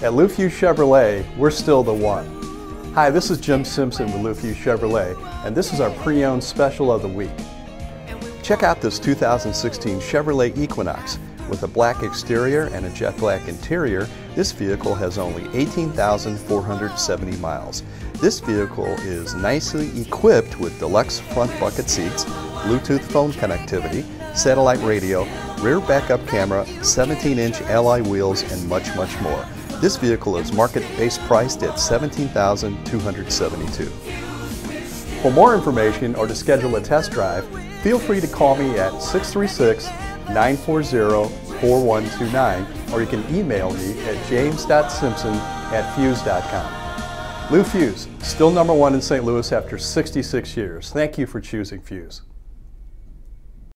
At Lou Fusz Chevrolet, we're still the one. Hi, this is Jim Simpson with Lou Fusz Chevrolet, and this is our pre-owned special of the week. Check out this 2016 Chevrolet Equinox. With a black exterior and a jet black interior, this vehicle has only 18,470 miles. This vehicle is nicely equipped with deluxe front bucket seats, Bluetooth phone connectivity, satellite radio, rear backup camera, 17-inch alloy wheels, and much, much more. This vehicle is market-based priced at 17,272. For more information or to schedule a test drive, feel free to call me at 636 940-4129 or you can email me at james.simpson at fusz.com. Lou Fusz, still number one in St. Louis after 66 years. Thank you for choosing Fusz.